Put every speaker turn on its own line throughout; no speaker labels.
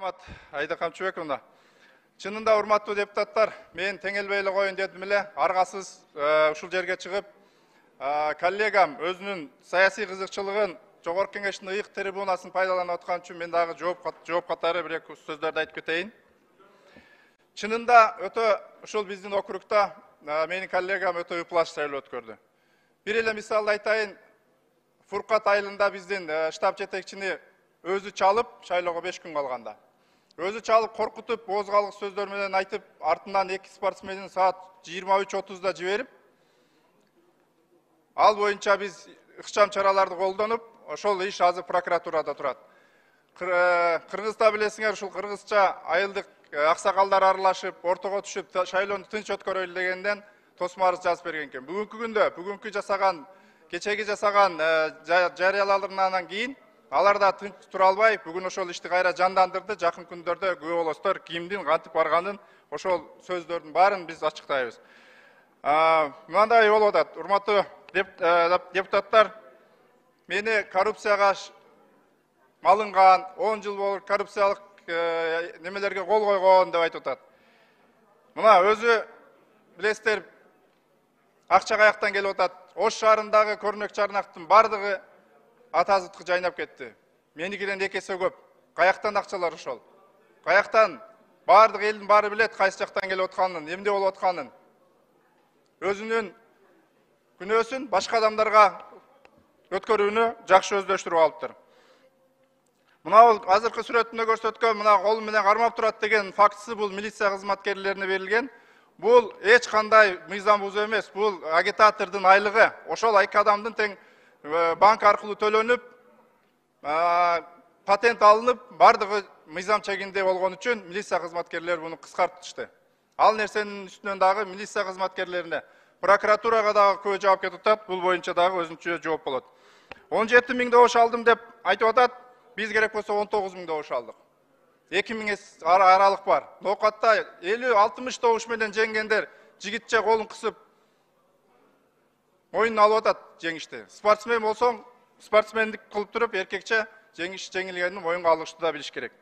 рахмат айда камчыбек мына чынында урматтуу депутаттар мен теңелбей эле коеюн дедим эле аргасыз ушул жерге чыгып коллегам өзүнүн саясий кызыкчылыгын жогорку кеңештин ыйык трибунасын пайдаланып аткан үчүн мен дагы жооп катары бир эки сөздөрдү айтып кетейин чынында өтө ушул биздин округда менин коллегам өтө ыплаш шайлоо өткөрдү бир эле мисалды айтайын фуркат айылында биздин штаб жетекчини өзү чалып шайлоого беш күн калганда өзү чалып коркутуп ооз калгыс сөздөр менен айтып артынан эки спортсменин саат жыйырма үч отузда жиберип ал боюнча биз ыкчам чараларды колдонуп ошол иш азыр прокуратурада турат кыргызда билесиңер ушул кыргызча айылдык аксакалдар аралашып ортого түшүп шайлоону тынч өткөрөлү дегенден тосмо арыз жазып берген экен бүгүнкү күндө бүгүнкү жасаган кечеги жасаган жарыялангандан кийин алар да тынч тура албай бүгүн ошол ишти кайра жандандырды жакын күндөрдө күбө болосуздар кимдин кантип барганын ошол сөздөрдүн баарын биз ачыктайбыз. Мындай болуп атат урматтуу депутаттар мени коррупцияга малынган он жыл болуп коррупциялык немелерге кол койгон деп айтып атат. Мына өзү билесиздер акча каяктан келип атат. Ош шаарындагы көрнөк чарнактын баардыгы атазытқы жайнап кетті. Менікінен екі есе көп. Қаяқтан ақшалар ошол қаяқтан баардык элдин баары билет кайсы жактан келип атканын эмне болуп атканын өзүнүн күнөөсүн башка адамдарга өткөрүүнү жакшы өздөштүрүп алыптыр мына азыркы сүрөтүндө көрсөткөн мына кол менен кармап турат деген фактысы бул милиция кызматкерлерине берилген бул эч кандай мыйзам бузуу эмес бул агитатордун айлыгы ошол эки адамдын тең банк аркылуу төлөнүп патент алынып баардыгы мыйзам чегинде болгон үчүн милиция кызматкерлери муну кыскартышты. Ал нерсенин үстүнөн дагы милиция кызматкерлерине прокуратурага дагы күбө жаап атат бул боюнча дагы өзүнчө жооп болот. Он жети миң добуш алдым деп айтып атат биз керек болсо он тогуз миң добуш алдык. Эки миң аралык бар. Ноокатта элүү алтымыш добуш менен жеңгендер жигитче колун кысып мойнуна алып атат жеңишти. Спортсмен болсоң спортсмендик кылып туруп эркекче жеңиш жеңилгенин моюнга алышты да билиш керек.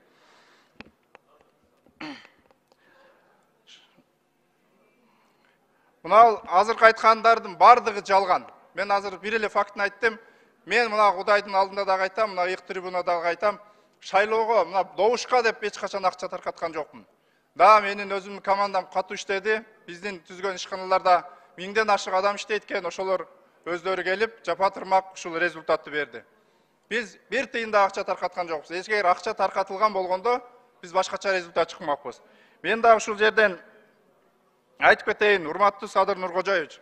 Мына азыркы айткандардын баардыгы жалган. Мен азыр бир эле фактыны айттым. Мен мына кудайдын алдында дагы айтам мына ыйык трибунадагы айтам. Шайлоого мына добушка деп эч качан акча таркаткан жокмун. Да менин өзүмдүн командам катуу иштеди. Биздин түзгөн ишканаларда миңден ашык адам иштейт экен ошолор өздөрү келип жапа тырмак ушул результатты берди. Биз бир тыйын да акча таркаткан жокпуз. Эгер акча таркатылган болгондо биз башкача результат чыкмакпыз. Мен дагы ушул жерден айтып кетейин урматтуу садыр нуркожоевич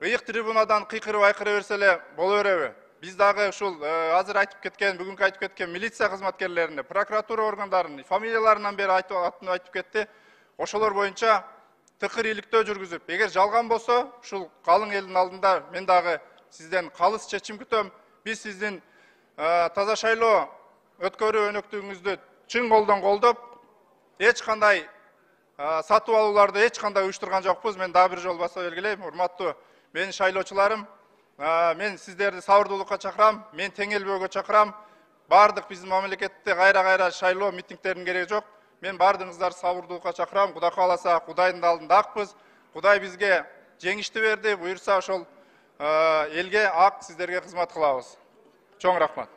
ыйык трибунадан кыйкырып айкыра берсе эле боло береби. Биз дагы ушул азыр айтып кеткен бүгүнкү айтып кеткен милиция кызматкерлерине прокуратура органдарын фамилияларынан бери атын айтып кетти. Ошолор боюнча тыкыр иликтөө жүргүзүп эгер жалган болсо ушул калың элдин алдында мен дагы сизден калыс чечим күтөм биз сиздин таза шайлоо өткөрүү өнөктүгүңүздү чын колдон колдоп эч кандай сатып алууларды эч кандай уюштурган жокпуз. Мен дагы бир жолу баса белгилейм урматтуу менин шайлоочуларым мен сиздерди сабырдуулукка чакырам мен теңелбөөгө чакырам. Баардык биздин мамлекетте кайра кайра шайлоо митингдердин кереги жок. Мен баардыгыңыздарды сабырдуулукка чакырам кудай кааласа кудайдын алдында акпыз кудай бизге жеңишти берди буюрса ошол элге ак сиздерге кызмат кылабыз чоң рахмат.